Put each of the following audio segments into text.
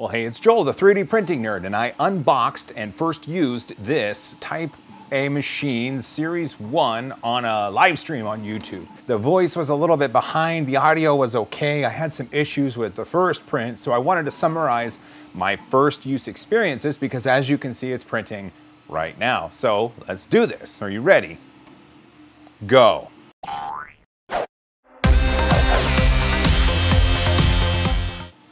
Well, hey, it's Joel, the 3D printing nerd, and I unboxed and first used this Type A machine Series 1 on a live stream on YouTube. The voice was a little bit behind, the audio was okay. I had some issues with the first print, so I wanted to summarize my first use experiences because as you can see, it's printing right now. So let's do this. Are you ready? Go.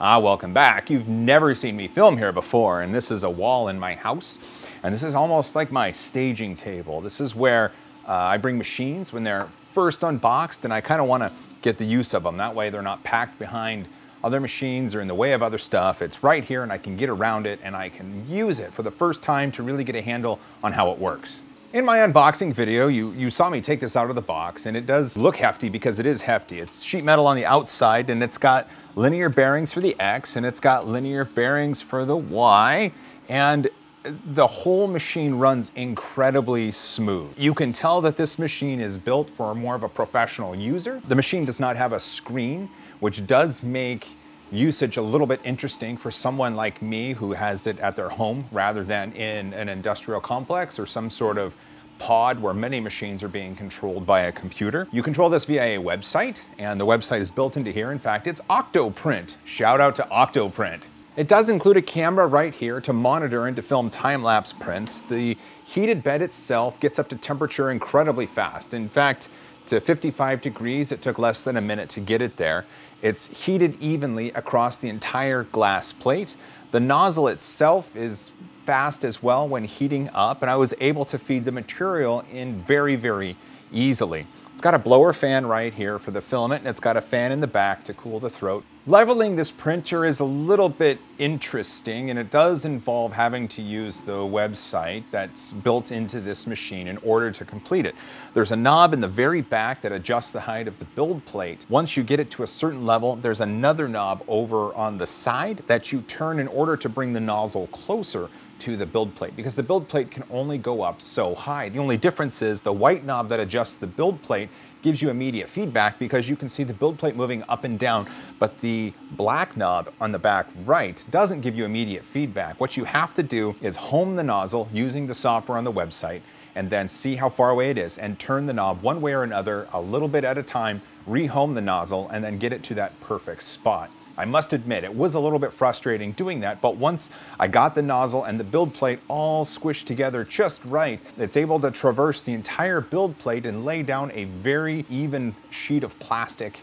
Ah, welcome back. You've never seen me film here before, and this is a wall in my house. And this is almost like my staging table. This is where uh, I bring machines when they're first unboxed, and I kind of want to get the use of them. That way they're not packed behind other machines or in the way of other stuff. It's right here, and I can get around it, and I can use it for the first time to really get a handle on how it works. In my unboxing video, you, you saw me take this out of the box, and it does look hefty because it is hefty. It's sheet metal on the outside, and it's got linear bearings for the X and it's got linear bearings for the Y. And the whole machine runs incredibly smooth. You can tell that this machine is built for more of a professional user. The machine does not have a screen, which does make usage a little bit interesting for someone like me who has it at their home rather than in an industrial complex or some sort of pod where many machines are being controlled by a computer. You control this via a website, and the website is built into here. In fact, it's Octoprint. Shout out to Octoprint. It does include a camera right here to monitor and to film time-lapse prints. The heated bed itself gets up to temperature incredibly fast. In fact, to 55 degrees, it took less than a minute to get it there. It's heated evenly across the entire glass plate. The nozzle itself is fast as well when heating up, and I was able to feed the material in very, very easily. It's got a blower fan right here for the filament, and it's got a fan in the back to cool the throat. Leveling this printer is a little bit interesting, and it does involve having to use the website that's built into this machine in order to complete it. There's a knob in the very back that adjusts the height of the build plate. Once you get it to a certain level, there's another knob over on the side that you turn in order to bring the nozzle closer to the build plate because the build plate can only go up so high. The only difference is the white knob that adjusts the build plate gives you immediate feedback because you can see the build plate moving up and down, but the black knob on the back right doesn't give you immediate feedback. What you have to do is home the nozzle using the software on the website and then see how far away it is and turn the knob one way or another a little bit at a time, rehome the nozzle and then get it to that perfect spot. I must admit, it was a little bit frustrating doing that, but once I got the nozzle and the build plate all squished together just right, it's able to traverse the entire build plate and lay down a very even sheet of plastic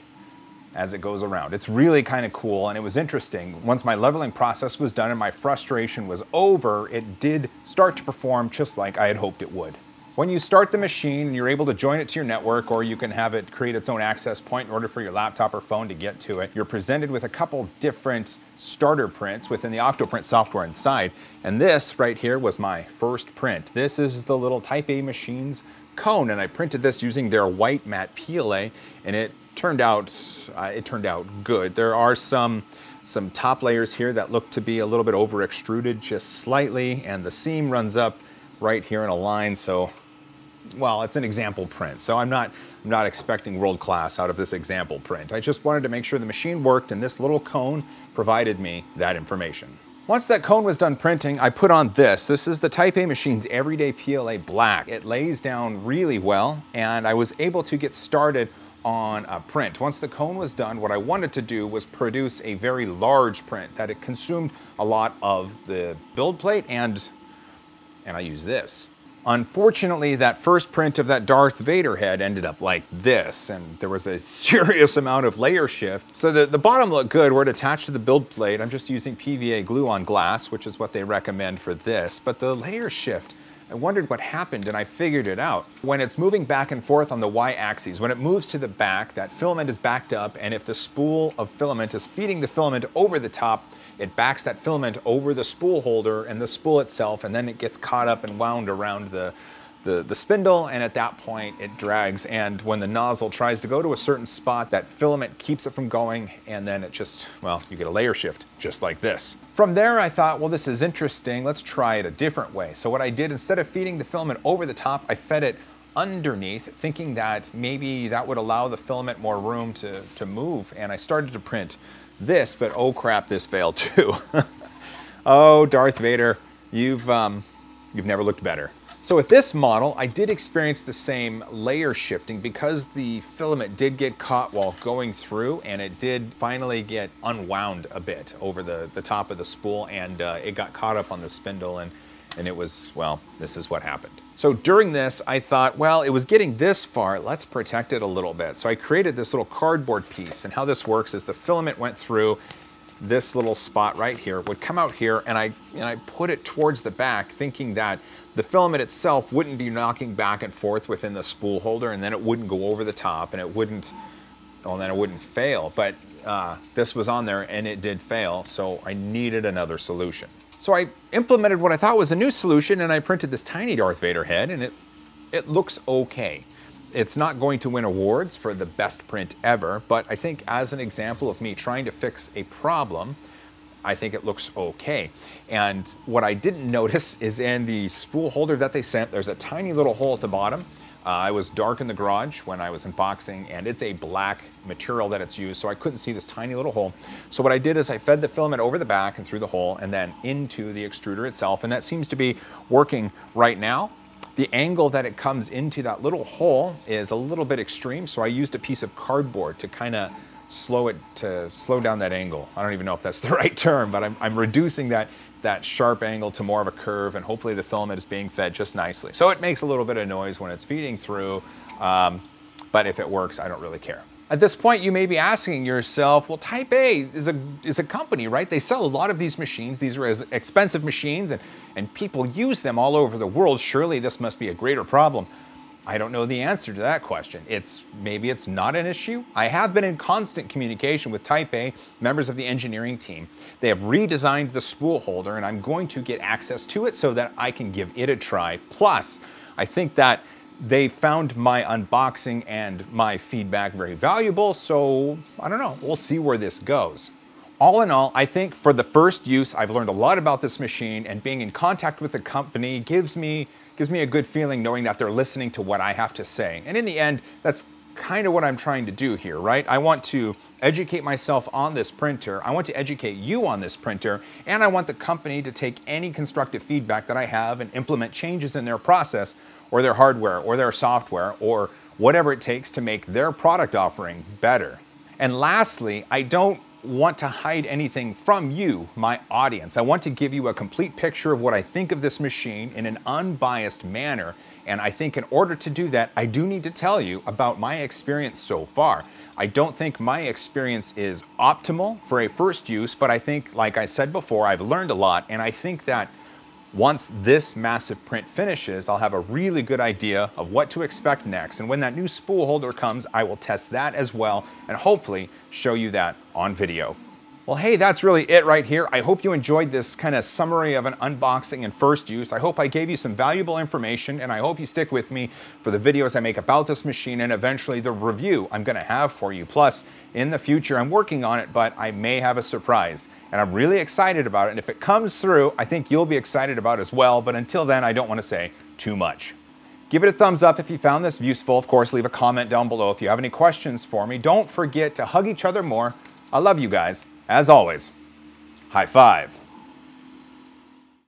as it goes around. It's really kind of cool and it was interesting. Once my leveling process was done and my frustration was over, it did start to perform just like I had hoped it would. When you start the machine, you're able to join it to your network or you can have it create its own access point in order for your laptop or phone to get to it. You're presented with a couple different starter prints within the Octoprint software inside. And this right here was my first print. This is the little Type A Machines cone and I printed this using their white matte PLA and it turned out, uh, it turned out good. There are some some top layers here that look to be a little bit over extruded just slightly and the seam runs up right here in a line so well, it's an example print, so I'm not, I'm not expecting world class out of this example print. I just wanted to make sure the machine worked and this little cone provided me that information. Once that cone was done printing, I put on this. This is the Type A Machine's Everyday PLA Black. It lays down really well, and I was able to get started on a print. Once the cone was done, what I wanted to do was produce a very large print that it consumed a lot of the build plate and, and I use this. Unfortunately, that first print of that Darth Vader head ended up like this, and there was a serious amount of layer shift. So the, the bottom looked good where it attached to the build plate. I'm just using PVA glue on glass, which is what they recommend for this. But the layer shift, I wondered what happened and I figured it out. When it's moving back and forth on the y-axis, when it moves to the back, that filament is backed up, and if the spool of filament is feeding the filament over the top, it backs that filament over the spool holder and the spool itself, and then it gets caught up and wound around the, the, the, spindle, and at that point it drags. And when the nozzle tries to go to a certain spot, that filament keeps it from going, and then it just, well, you get a layer shift, just like this. From there, I thought, well, this is interesting. Let's try it a different way. So what I did, instead of feeding the filament over the top, I fed it underneath, thinking that maybe that would allow the filament more room to, to move. And I started to print this, but oh crap, this failed too. Oh, Darth Vader, you've, um, you've never looked better. So with this model, I did experience the same layer shifting because the filament did get caught while going through and it did finally get unwound a bit over the, the top of the spool and uh, it got caught up on the spindle and, and it was, well, this is what happened. So during this, I thought, well, it was getting this far, let's protect it a little bit. So I created this little cardboard piece and how this works is the filament went through this little spot right here, would come out here and I, and I put it towards the back thinking that the filament itself wouldn't be knocking back and forth within the spool holder and then it wouldn't go over the top and it wouldn't, well then it wouldn't fail. But uh, this was on there and it did fail, so I needed another solution. So I implemented what I thought was a new solution and I printed this tiny Darth Vader head and it, it looks okay. It's not going to win awards for the best print ever, but I think as an example of me trying to fix a problem, I think it looks okay. And what I didn't notice is in the spool holder that they sent, there's a tiny little hole at the bottom. Uh, I was dark in the garage when I was unboxing and it's a black material that it's used, so I couldn't see this tiny little hole. So what I did is I fed the filament over the back and through the hole and then into the extruder itself, and that seems to be working right now. The angle that it comes into that little hole is a little bit extreme, so I used a piece of cardboard to kind of slow it to slow down that angle. I don't even know if that's the right term, but I'm, I'm reducing that, that sharp angle to more of a curve and hopefully the filament is being fed just nicely. So it makes a little bit of noise when it's feeding through, um, but if it works, I don't really care. At this point, you may be asking yourself, well, Type A is a, is a company, right? They sell a lot of these machines. These are expensive machines and, and people use them all over the world. Surely this must be a greater problem. I don't know the answer to that question. It's maybe it's not an issue. I have been in constant communication with Type A, members of the engineering team. They have redesigned the spool holder and I'm going to get access to it so that I can give it a try. Plus, I think that they found my unboxing and my feedback very valuable, so I don't know, we'll see where this goes. All in all, I think for the first use, I've learned a lot about this machine and being in contact with the company gives me gives me a good feeling knowing that they're listening to what I have to say. And in the end, that's kind of what I'm trying to do here, right? I want to educate myself on this printer. I want to educate you on this printer, and I want the company to take any constructive feedback that I have and implement changes in their process or their hardware or their software or whatever it takes to make their product offering better. And lastly, I don't want to hide anything from you, my audience. I want to give you a complete picture of what I think of this machine in an unbiased manner. And I think in order to do that, I do need to tell you about my experience so far. I don't think my experience is optimal for a first use, but I think, like I said before, I've learned a lot. And I think that once this massive print finishes, I'll have a really good idea of what to expect next. And when that new spool holder comes, I will test that as well and hopefully show you that on video. Well, hey, that's really it right here. I hope you enjoyed this kind of summary of an unboxing and first use. I hope I gave you some valuable information and I hope you stick with me for the videos I make about this machine and eventually the review I'm gonna have for you. Plus, in the future, I'm working on it, but I may have a surprise. And I'm really excited about it. And if it comes through, I think you'll be excited about as well. But until then, I don't wanna say too much. Give it a thumbs up if you found this useful. Of course, leave a comment down below if you have any questions for me. Don't forget to hug each other more. I love you guys. As always, high five.